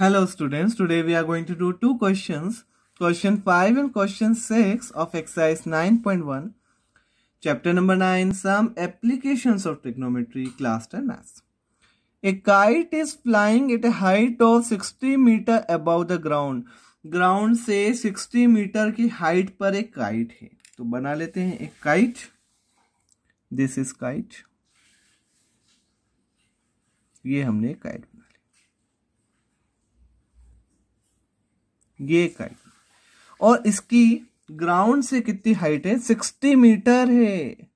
Hello students, today we are going to do two questions. Question 5 and question 6 of exercise 9.1. Chapter number 9, some applications of trigonometry, class 10 maths. A kite is flying at a height of 60 meter above the ground. Ground से 60 metre की height पर एक kite है तो बना लेते हैं एक काइट दिस इज़ काइट ये हमने काइट ये इकाई और इसकी ग्राउंड से कितनी हाइट है? सिक्सटी मीटर है।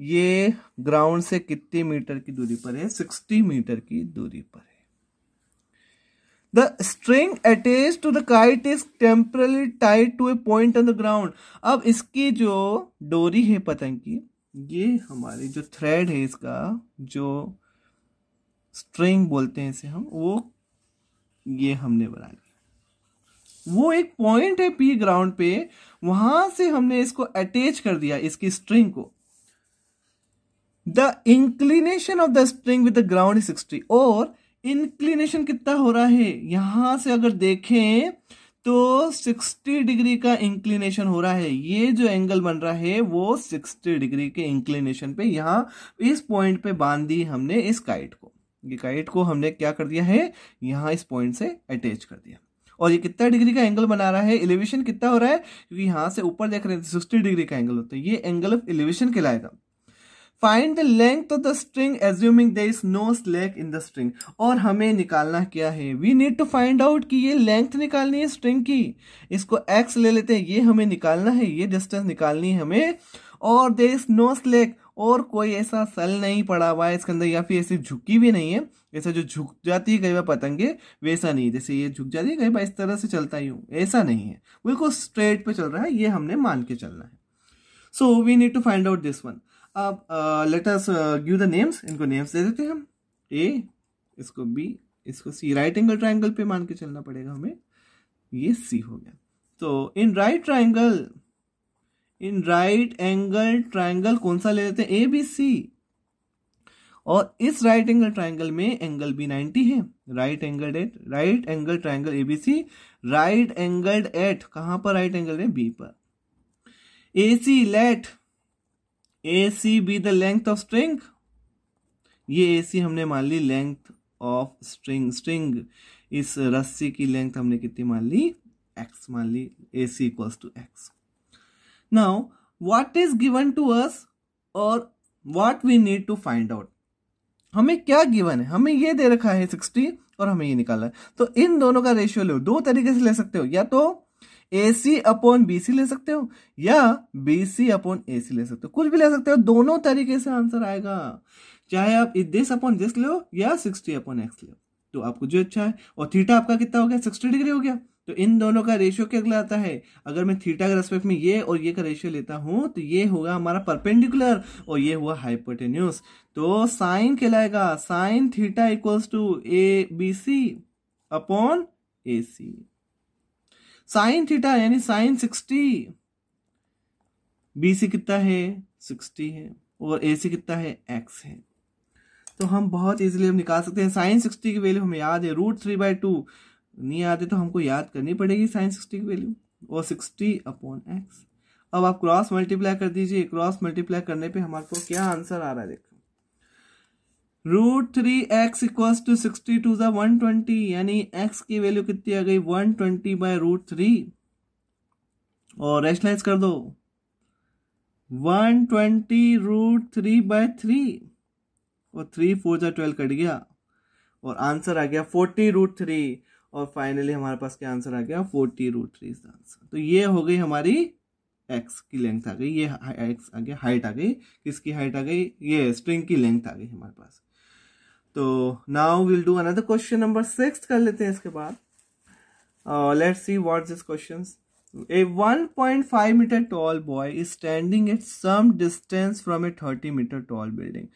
ये ग्राउंड से कितनी मीटर की दूरी पर है? सिक्सटी मीटर की दूरी पर है। The string attach to the kite is temporarily tight to a point on the ground अब इसकी जो डोरी है पतंग की, ये हमारी जो थ्रेड है इसका, जो स्ट्रिंग बोलते हैं इसे हम, वो ये हमने बना लिया वो एक पॉइंट है पी ग्राउंड पे, वहाँ से हमने इसको अटैच कर दिया, इसकी स्ट्रिंग को। The inclination of the string with the ground is sixty और इंक्लिनेशन कितना हो रहा है? यहाँ से अगर देखें तो 60 डिग्री का इंक्लिनेशन हो रहा है। ये जो एंगल बन रहा है, वो 60 डिग्री के इंक्लिनेशन पे, यहाँ इस पॉइंट पे बाँध दी हमने इस काइट को। ये काइट को हमने क्या कर दिया है? यहाँ इस पॉइंट से अटैच कर दिया। और ये कितना डिग्री का एंगल बना रहा है? एलिवेशन कितना हो रहा है? क्योंकि यहाँ से ऊपर देख रहे हैं सिक्सटी डिग्री का एंगल होता है ये एंगल ऑफ़ एलिवेशन कहलाएगा। Find the length of the string assuming there is no slack in the string और हमें निकालना क्या है? We need to find out कि ये लेंथ निकालनी है स्ट्रिंग की। इसको एक्स ले लेते हैं, ये हमें निकालना है, ये डिस्टेंस निकालनी है हमें। और देर इज़ नो स्लैक और कोई ऐसा सल नहीं पड़ा हुआ है इसके अंदर, या फिर ऐसी झुकी भी नहीं है। ऐसा जो झुक जाती है, कई बार पतंगे, वैसा नहीं जैसे ये झुक जाती है, कई बार इस तरह से चलता ही ऐसा नहीं है। बिल्कुल स्ट्रेट पे चल रहा है, ये हमने मान के चलना है। So we need to find out this one अब let us give the names इनको नेम्स दे देते हैं हम। ए इसको बी इसको सी राइट एंगल ट्राइंगल पे मान के चलना पड़ेगा हमें। ये सी हो गया। तो in right triangle in right angle triangle कौन सा ले लेते हैं? ए बी सी और इस राइट एंगल ट्राइंगल में एंगल बी नाइनटी है। Right angle at right angle triangle ABC right angled at कहाँ पर राइट एंगल है? बी पर। A C let A C B the length of string ये A C हमने मान ली लेंथ ऑफ़ स्ट्रिंग स्ट्रिंग इस रस्सी की लेंथ हमने कितनी मान ली? एक्स मान ली। A C equals to x now what is given to us or what we need to find out? हमें क्या गिवन है? हमें ये दे रखा है सिक्सटी और हमें ये निकालना है। तो इन दोनों का रेशियो लो। दो तरीके से ले सकते हो। या तो ए सी अपॉन बी सी ले सकते हो, या बी सी अपॉन ए सी ले सकते हो। कुछ भी ले सकते हो। दोनों तरीके से आंसर आएगा। चाहे आप दिस अपॉन दिस लो या सिक्सटी अपॉन एक्स लो। तो आपको जो अच्छा है, और थीटा आपका कितना हो गया? सिक्सटी डिग्री हो गया। तो इन दोनों का रेशियो क्या आता है? अगर मैं थीटा के रेस्पेक्ट में ये और ये का रेशियो लेता हूँ तो ये होगा हमारा परपेंडिकुलर और ये हुआ हाइपोटेन्यूस तो साइन कहलाएगा? Sine theta equals to A B C upon A C sine theta यानी साइन सिक्सटी बी सी कितना है? सिक्सटी है और ए सी कितना है? एक्स है. तो हम बहुत इजीली हम निकाल सकते हैं। साइन सिक्सटी की वैल्यू हमें याद है। रूट थ्री बाई टू नहीं आते तो हमको याद करनी पड़ेगी साइन सिक्सटी की वैल्यू और सिक्सटी अपॉन एक्स अब आप क्रॉस मल्टीप्लाई कर दीजिए। क्रॉस मल्टीप्लाई करने पे हमारे को क्या आंसर आ रहा है देखो। Root three x equals to sixty two one twenty यानी एक्स की वैल्यू कितनी आ गई? One twenty by root three और रेशनलाइज कर दो। One twenty root three by three और थ्री फोर जा ट्वेल्व कट गया। और आंसर आ गया फोर्टी रूट थ्री और फाइनली हमारे पास क्या आंसर आ गया? फोर्टी रूट थ्री आंसर तो ये हो गई हमारी एक्स की लेंथ आ गई, ये एक्स आ गया हाइट आ गई, किसकी हाइट आ गई? ये स्ट्रिंग की लेंथ आ गई हमारे पास. तो now will do another question number six कर लेते हैं इसके बाद. Let's see what this question A 1.5 meter tall boy is standing at some distance from a 30 meter tall building.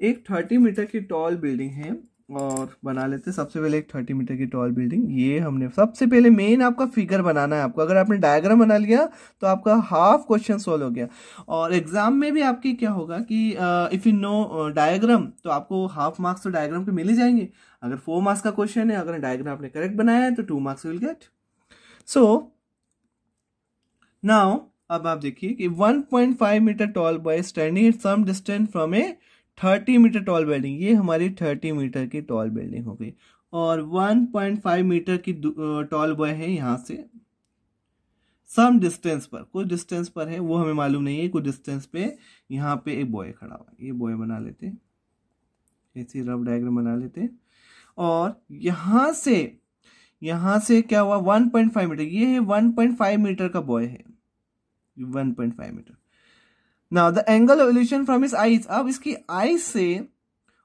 एक 30 मीटर की टॉल बिल्डिंग है और बना लेते सबसे पहले एक थर्टी मीटर की टॉल बिल्डिंग। ये हमने सबसे पहले मेन आपका फिगर बनाना है आपको। अगर आपने डायग्राम बना लिया तो आपका हाफ़ क्वेश्चन सोल्व हो गया। और एग्ज़ाम में भी आपकी क्या होगा कि इफ़ यू नो डायग्राम तो आपको हाफ़ मार्क्स तो डायग्राम के मिल ही जाएँगे। अगर फोर मार्क्स का क्वेश्चन है, अगर डायग्राम आपने करेक्ट बनाया है तो two marks will get so now अब आप देखिए कि 1.5 metre tall boy standing at some distance from a 30 metre tall building, ये हमारी 30 मीटर की टॉल बिल्डिंग हो गई। और 1.5 मीटर की टॉल बॉय है यहाँ से। सम डिस्टेंस पर, कुछ डिस्टेंस पर है, वो हमें मालूम नहीं है, कुछ डिस्टेंस पे यहाँ पे एक बॉय खड़ा हुआ ये बॉय बना लेते ऐसी रफ डायग्राम बना लेते और यहाँ से यहाँ से क्या हुआ? 1.5 मीटर, ये है 1.5 मीटर का बॉय है। 1.5 metre. Now the angle elevation from his eyes अब इसकी आईज से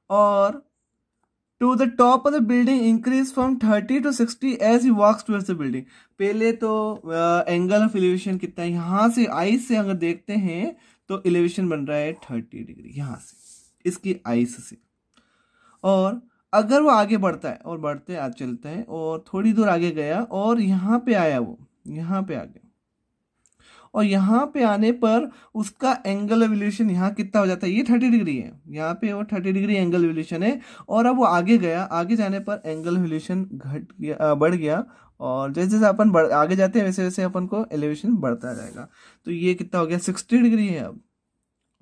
और to the top of the building increase from 30 to 60 as he walks towards the building पहले तो एंगल ऑफ़ एलिवेशन कितना है यहाँ से आइस से अगर देखते हैं तो एलिवेशन बन रहा है 30 डिग्री यहाँ से इसकी आइस से और अगर वो आगे बढ़ता है और बढ़ते आज चलता है और थोड़ी दूर आगे गया और यहाँ पे आया वो यहाँ पे आ गया और यहाँ पे आने पर उसका एंगल एवल्यूशन यहाँ कितना हो जाता है? ये थर्टी डिग्री है। यहाँ पे वो थर्टी डिग्री एंगल एवल्यूशन है और अब वो आगे गया। आगे जाने पर एंगल एवल्यूशन घट गया बढ़ गया और जैसे जैसे अपन बढ़, आगे जाते हैं, वैसे वैसे अपन को एलिवेशन बढ़ता जाएगा। तो ये कितना हो गया? सिक्सटी डिग्री है अब।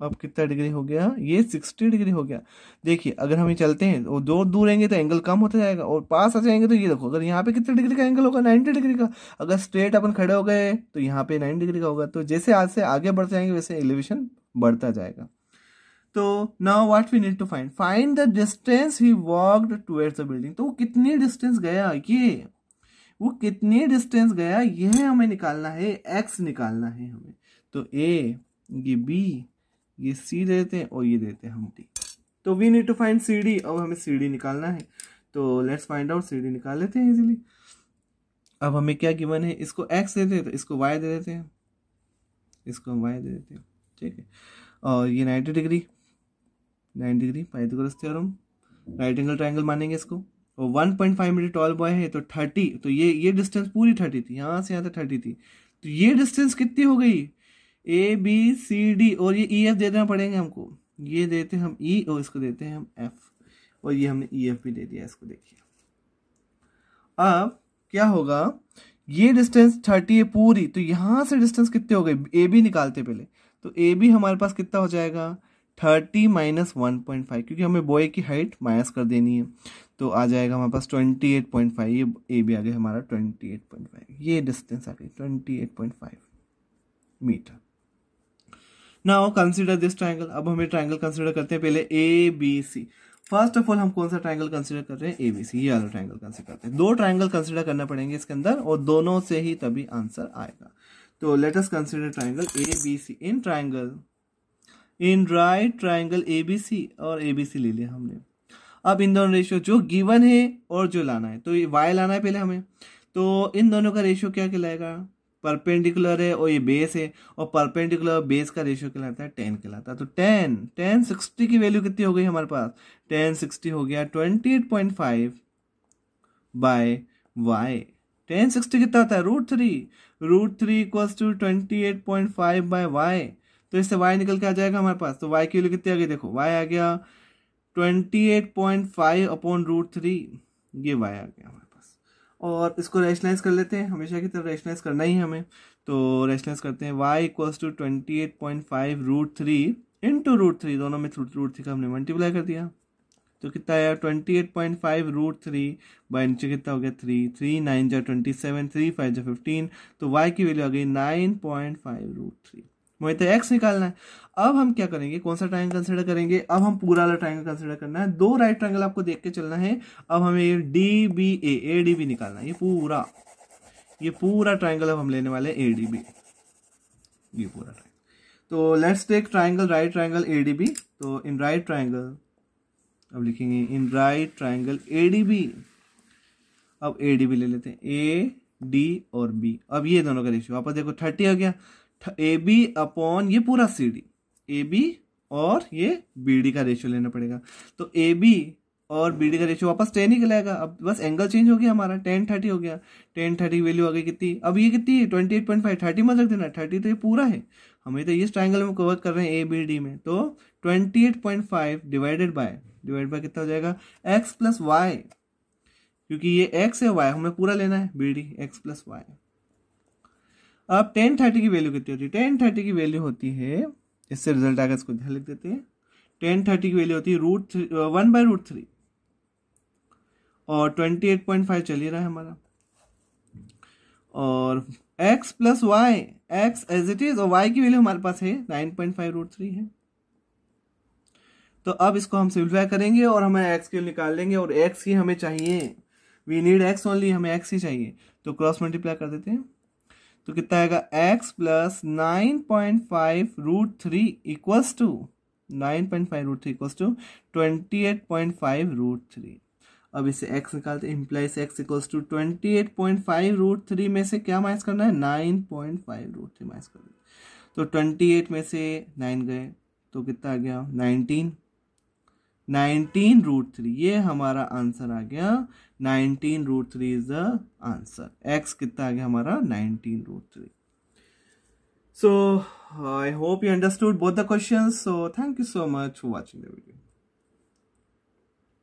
अब कितना डिग्री हो गया? ये सिक्सटी डिग्री हो गया। देखिए, अगर हम ये चलते हैं और दो दूर रहेंगे तो एंगल कम होता जाएगा और पास आ जाएँगे तो ये देखो, अगर यहाँ पे कितने डिग्री का एंगल होगा? नाइन्टी डिग्री का। अगर स्ट्रेट अपन खड़े हो गए तो यहाँ पे नाइन्टी डिग्री का होगा। तो जैसे आज से आगे बढ़ जाएँगे, वैसे एलिवेशन बढ़ता जाएगा। तो now what we need to find find the distance he walked towards the building तो वो कितनी डिस्टेंस गया ये? वो कितनी डिस्टेंस गया? यह हमें निकालना है एक्स निकालना है हमें। तो ए ये बी ये सी देते हैं और ये देते हैं हम डी तो we need to find C D अब हमें सी डी निकालना है. तो let's find out C D निकाल लेते हैं इजीली अब हमें क्या गिवन है? इसको एक्स देते हैं तो इसको वाई दे देते हैं. इसको हम वाई दे देते हैं. ठीक है? और ये ninety degree ninety degree Pythagoras theorem right angle triangle मानेंगे इसको. और one point five metre tall boy है तो थर्टी तो ये ये डिस्टेंस पूरी थर्टी थी. यहाँ से यहाँ तक थर्टी थी. तो ये डिस्टेंस कितनी हो गई? ए बी सी डी और ये ई एफ़ दे देना पड़ेंगे हमको। ये देते हम ई e और इसको देते हैं हम एफ़ और ये हमने ई एफ़ भी दे दिया इसको देखिए। अब क्या होगा? ये डिस्टेंस थर्टी है पूरी तो यहाँ से डिस्टेंस कितने हो गए? ए बी निकालते पहले। तो ए बी हमारे पास कितना हो जाएगा? Thirty minus one point five क्योंकि हमें बॉय की हाइट माइनस कर देनी है। तो आ जाएगा हमारे पास ट्वेंटी एट पॉइंट फाइव ये ए बी आ गया हमारा ट्वेंटी एट पॉइंट फाइव ये डिस्टेंस आ गई twenty eight point five metre now consider this triangle अब हमें ट्राइंगल कंसिडर करते हैं पहले A B C first of all हम कौन सा ट्राइंगल कंसिडर कर रहे हैं? ए बी सी ये वाला ट्राइंगल कंसिडर करते हैं। दो ट्राइंगल कंसिडर करना पड़ेंगे इसके अंदर और दोनों से ही तभी आंसर आएगा। तो let us consider triangle A B C in triangle in right triangle A B C और ए बी सी ले लिया हमने। अब इन दोनों रेशियो जो गिवन है और जो लाना है। तो ये वाई लाना है पहले हमें। तो इन दोनों का रेशियो क्या कहलाएगा? परपेंडिकुलर है और ये बेस है और परपेंडिकुलर बेस का रेशियो कहलाता है टेन कहलाता है। तो टेन टेन सिक्सटी की वैल्यू कितनी हो गई हमारे पास? टेन सिक्सटी हो गया twenty eight point five by y tan sixty कितना होता है? Root three root three equals to twenty eight point five by y तो इससे वाई निकल के आ जाएगा हमारे पास। तो वाई की वैल्यू कितनी आ गई? देखो वाई आ गया twenty eight point five upon root three ये वाई आ गया और इसको रेशनलाइज कर लेते हैं। हमेशा की तरह रेशनलाइज करना ही हमें। तो रेशनलाइज करते हैं। Y equals to twenty eight point five root three into root three दोनों में रूट थ्री का हमने मल्टीप्लाई कर दिया। तो कितना आया? Twenty eight point five root three by नीचे कितना हो गया? थ्री थ्री नाइन जा ट्वेंटी सेवन थ्री फाइव जा फिफ्टीन तो वाई की वैल्यू आ गई nine point five root three मुझे तो एक्स निकालना है। अब हम क्या करेंगे? कौन सा ट्राइंगल कंसिडर करेंगे? अब हम पूरा वाला ट्राइंगल कंसिडर करना है। दो राइट ट्राइंगल आपको देख के चलना है। अब हमें D B A A D B निकालना है। ये पूरा। ये पूरा ट्राइंगल अब हम लेने वाले ए डी बी ये पूरा तो let's take triangle right triangle A D B तो इन राइट ट्राइंगल अब लिखेंगे in right triangle A D B अब ए डी बी ले लेते हैं। ए डी और बी अब ये दोनों का रेशियो वापस देखो थर्टी आ गया। ए बी अपॉन ये पूरा सी डी ए बी और ये बी डी का रेशियो लेना पड़ेगा। तो ए बी और बी डी का रेशियो वापस टेन ही कहलाएगा। अब बस एंगल चेंज हो गया हमारा टेन थर्टी हो गया। टेन थर्टी वैल्यू आ गई कितनी? अब ये कितनी है? Twenty eight point five thirty मत रख देना। थर्टी तो ये पूरा है। हमें तो इस ट्राइंगल में कवर कर रहे हैं ए बी डी में। तो twenty eight point five divided by divide by कितना हो जाएगा? एक्स प्लस वाई क्योंकि ये एक्स है वाई हमें पूरा लेना है। B D x plus y अब टेन थर्टी की वैल्यू कितनी होती है? टेन थर्टी की वैल्यू होती है, इससे रिज़ल्ट आएगा, इसको ध्यान लिख देते हैं। टेन थर्टी की वैल्यू होती है root three one by root three और ट्वेंटी एट पॉइंट फाइव चल ही रहा है हमारा। और x plus y x as it is और वाई की वैल्यू हमारे पास है nine point five root three है। तो अब इसको हम सिंप्लीफाई करेंगे और हमें एक्स की निकाल लेंगे, और एक्स ही हमें चाहिए। वी नीड एक्स ओनली हमें एक्स ही चाहिए। तो क्रॉस मल्टीप्लाई कर देते हैं। तो कितना आएगा? X plus nine point five root three equals to nine point five root three equals to twenty eight point five root three अब इसे x निकालते implies x equals to twenty eight point five root three में से क्या minus करना है? Nine point five root three minus कर तो ट्वेंटी एट में से नाइन गए। तो कितना आ गया? नाइनटीन नाइनटीन रूट थ्री ये हमारा आंसर आ गया। Nineteen root three is the answer x कितना आ गया हमारा? Nineteen root three so I hope you understood both the question so thank you so much for watching the video